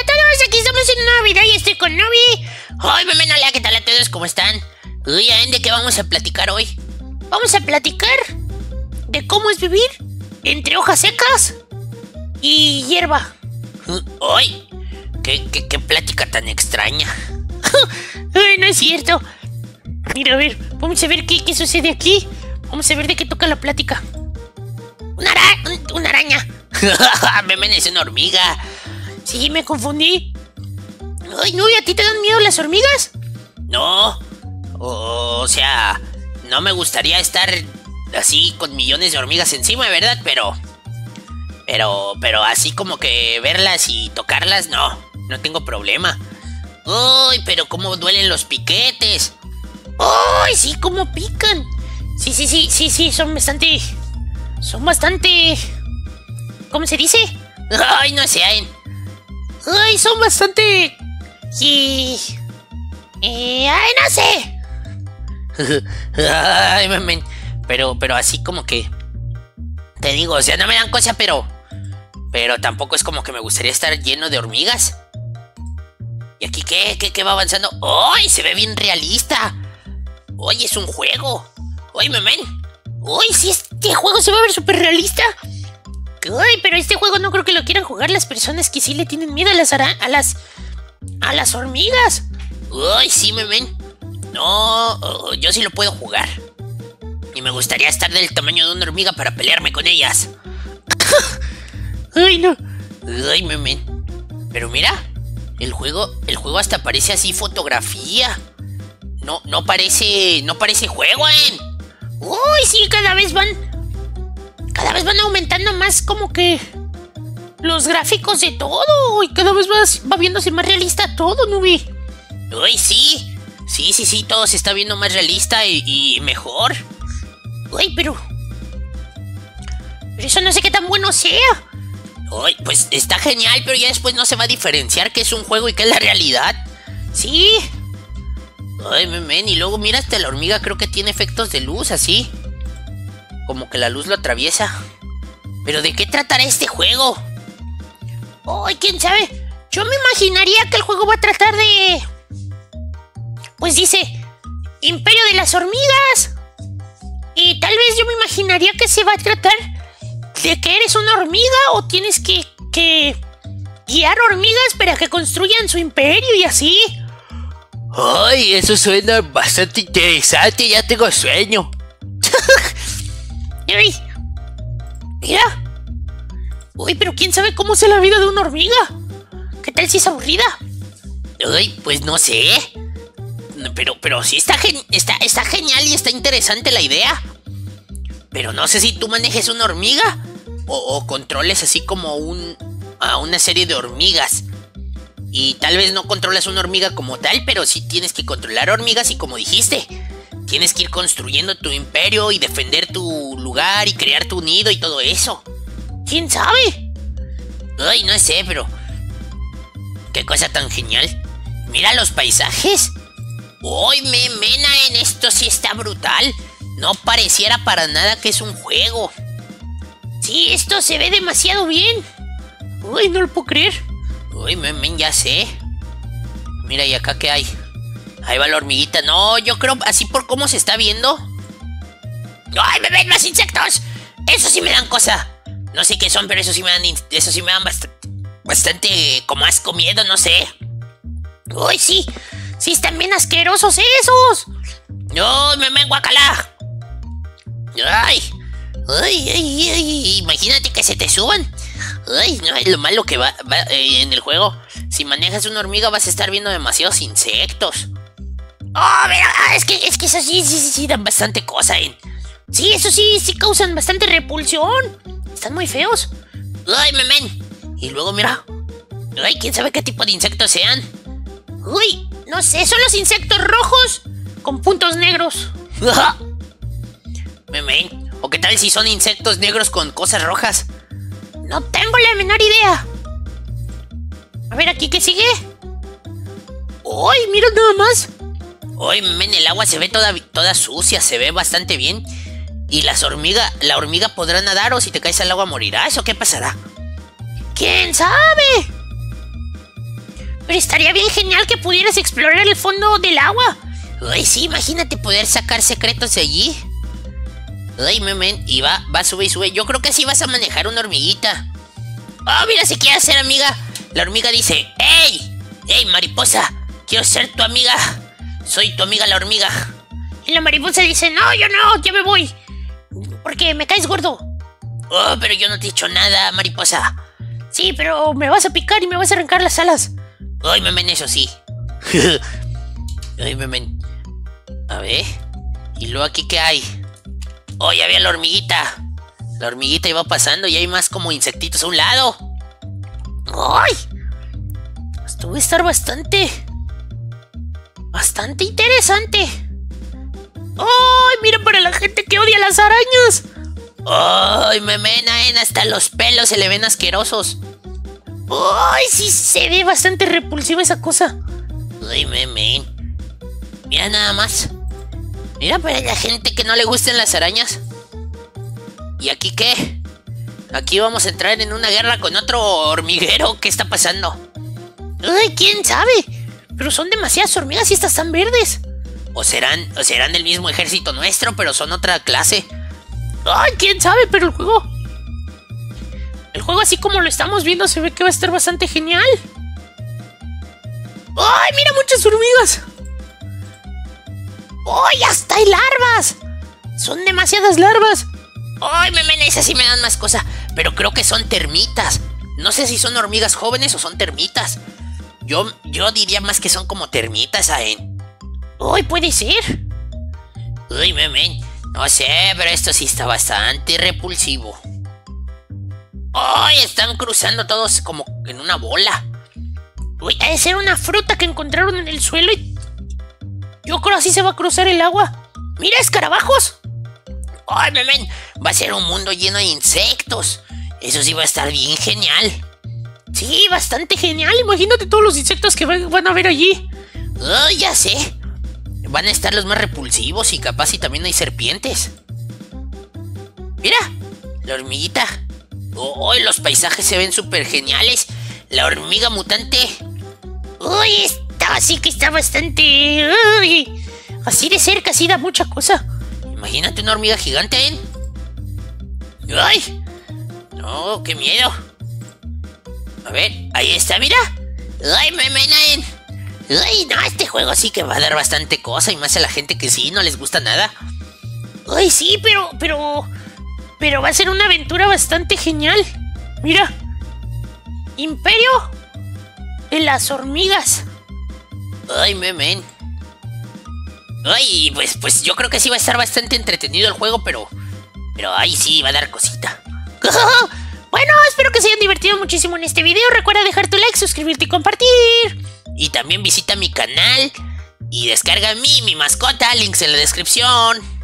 A todos, aquí estamos en un nuevo video y estoy con Novi. Hola, ¿qué tal a todos? ¿Cómo están? Uy, ¿de qué vamos a platicar hoy? Vamos a platicar de cómo es vivir entre hojas secas y hierba. Ay, qué, qué, qué plática tan extraña. Ay, no es cierto. Mira, a ver, vamos a ver qué, qué sucede aquí. Vamos a ver de qué toca la plática. Una, ara- una araña. Memen es una hormiga. Sí, me confundí. Ay, no, ¿y a ti te dan miedo las hormigas? No. O, sea, no me gustaría estar así con millones de hormigas encima, ¿verdad? Pero. Pero, pero así como que verlas y tocarlas, no. No tengo problema. Uy, pero cómo duelen los piquetes. ¡Ay, sí, cómo pican! Sí, sí, sí, sí, sí, son bastante. Son bastante. ¿Cómo se dice? Ay, no. Ay, ay, son bastante. Sí. Eh, ay, no sé. ay, mamen. Pero, pero así como que. Te digo, o sea, no me dan cosa, pero. Pero tampoco es como que me gustaría estar lleno de hormigas. ¿Y aquí qué? ¿Qué, qué va avanzando? ¡Ay! Se ve bien realista. ¡Oye, es un juego! ¡Oye, memen! ¡Uy, sí, este juego se va a ver súper realista! ¡Ay, pero este juego no creo que lo quieran jugar las personas que sí le tienen miedo a las ara- a las... a las hormigas! ¡Uy, sí, memen! No, oh, yo sí lo puedo jugar. Y me gustaría estar del tamaño de una hormiga para pelearme con ellas. ¡Ay, no! ¡Ay, memen! Pero mira, el juego, el juego hasta parece así fotografía. No, no parece, no parece juego, ¿eh? Uy, sí, cada vez van, cada vez van aumentando más como que los gráficos de todo y cada vez va, va viéndose más realista todo, Nubi. Uy, sí, sí, sí, sí, todo se está viendo más realista y, y mejor. Uy, pero, pero eso no sé qué tan bueno sea. Uy, pues está genial, pero ya después no se va a diferenciar qué es un juego y qué es la realidad. Sí. Ay, men, y luego mira hasta la hormiga, creo que tiene efectos de luz así. Como que la luz lo atraviesa. ¿Pero de qué tratará este juego? Ay, quién sabe. Yo me imaginaría que el juego va a tratar de. Pues dice. Imperio de las hormigas. Y tal vez yo me imaginaría que se va a tratar de que eres una hormiga o tienes que, que guiar hormigas para que construyan su imperio y así. Ay, eso suena bastante interesante, ya tengo sueño. Mira. Uy, pero quién sabe cómo es la vida de una hormiga. ¿Qué tal si es aburrida? Uy, pues no sé. Pero, pero sí está, gen- está, está genial y está interesante la idea. Pero no sé si tú manejes una hormiga o, o controles así como un, a una serie de hormigas. Y tal vez no controlas una hormiga como tal, pero sí tienes que controlar hormigas y como dijiste, tienes que ir construyendo tu imperio y defender tu lugar y crear tu nido y todo eso. ¿Quién sabe? Ay, no sé, pero... Qué cosa tan genial. Mira los paisajes. Uy, me mena en esto sí está brutal. No pareciera para nada que es un juego. Sí, esto se ve demasiado bien. Uy, no lo puedo creer. Uy, men, men, ya sé. Mira, ¿y acá qué hay? Ahí va la hormiguita. No, yo creo así por cómo se está viendo. ¡Ay, me ven más insectos! Eso sí me dan cosa. No sé qué son, pero eso sí me dan, eso sí me dan bastante, bastante como asco miedo, no sé. Uy, sí. Sí, están bien asquerosos esos. No, me ven guacala. Ay. Ay, ay, ay, imagínate que se te suban. Ay, no es lo malo que va, va, eh, en el juego. Si manejas una hormiga vas a estar viendo demasiados insectos. Oh, mira, ah, es que, es que eso sí, sí, sí, sí, dan bastante cosa, ¿eh? Sí, eso sí, sí causan bastante repulsión. Están muy feos. Ay, memen. Y luego, mira. Ay, quién sabe qué tipo de insectos sean. Uy, no sé, son los insectos rojos con puntos negros. Memen. ¿O qué tal si son insectos negros con cosas rojas? No tengo la menor idea. A ver, aquí qué sigue. ¡Uy, mira nada más! Uy, men, el agua se ve toda, toda sucia, se ve bastante bien. Y las hormigas, la hormiga podrá nadar o si te caes al agua morirás o qué pasará. ¿Quién sabe? Pero estaría bien genial que pudieras explorar el fondo del agua. Ay, sí, imagínate poder sacar secretos de allí. Ay, memen, y va, va, sube y sube. Yo creo que así vas a manejar una hormiguita. Oh, mira, se quiere hacer amiga. La hormiga dice, ¡Ey! ¡Ey, mariposa! Quiero ser tu amiga. Soy tu amiga la hormiga. Y la mariposa dice, no, yo no, ya me voy. Porque me caes gordo. Oh, pero yo no te he dicho nada, mariposa. Sí, pero me vas a picar y me vas a arrancar las alas. Ay, memen, eso sí. Ay, memen. A ver. ¿Y luego aquí qué hay? Oh, ya había la hormiguita. La hormiguita iba pasando y hay más como insectitos a un lado. ¡Ay! Esto va a estar bastante. Bastante interesante. ¡Ay! Mira para la gente que odia las arañas. ¡Ay! Me menen hasta los pelos se le ven asquerosos. ¡Ay! Sí se ve bastante repulsiva esa cosa. ¡Ay, memen! Mira nada más. Mira para la gente que no le gusten las arañas. ¿Y aquí qué? Aquí vamos a entrar en una guerra con otro hormiguero. ¿Qué está pasando? ¡Ay, quién sabe! Pero son demasiadas hormigas y estas están verdes. O serán, o serán del mismo ejército nuestro, pero son otra clase. ¡Ay, quién sabe! Pero el juego. El juego, así como lo estamos viendo, se ve que va a estar bastante genial. ¡Ay, mira muchas hormigas! ¡Ay, hasta hay larvas! Son demasiadas larvas. ¡Ay, memen! Esas sí me dan más cosa. Pero creo que son termitas. No sé si son hormigas jóvenes o son termitas. Yo, yo diría más que son como termitas, Aen. ¡Ay, puede ser! ¡Ay, memen! No sé, pero esto sí está bastante repulsivo. ¡Ay! Están cruzando todos como en una bola. Uy, ha de ser una fruta que encontraron en el suelo y. Yo creo así se va a cruzar el agua. ¡Mira, escarabajos! ¡Ay, memen! Va a ser un mundo lleno de insectos. Eso sí va a estar bien genial. Sí, bastante genial. Imagínate todos los insectos que van a ver allí. ¡Ay, ya sé! Van a estar los más repulsivos y capaz y también hay serpientes. Mira, la hormiguita. ¡Oh, los paisajes se ven súper geniales! La hormiga mutante. ¡Uy! Esta sí que está bastante. Uy, así de cerca sí da mucha cosa. Imagínate una hormiga gigante, ¿eh? ¡Ay! No, qué miedo. A ver, ahí está, mira. ¡Ay, me! ¡Ay, no! Este juego sí que va a dar bastante cosa y más a la gente que sí no les gusta nada. ¡Ay, sí! Pero, pero. Pero va a ser una aventura bastante genial. Mira. Imperio de las hormigas. Ay, memen. Ay, pues, pues yo creo que sí va a estar bastante entretenido el juego, pero. Pero ay, sí, va a dar cosita. bueno, espero que se hayan divertido muchísimo en este video. Recuerda dejar tu like, suscribirte y compartir. Y también visita mi canal y descarga a mí, mi mascota, links en la descripción.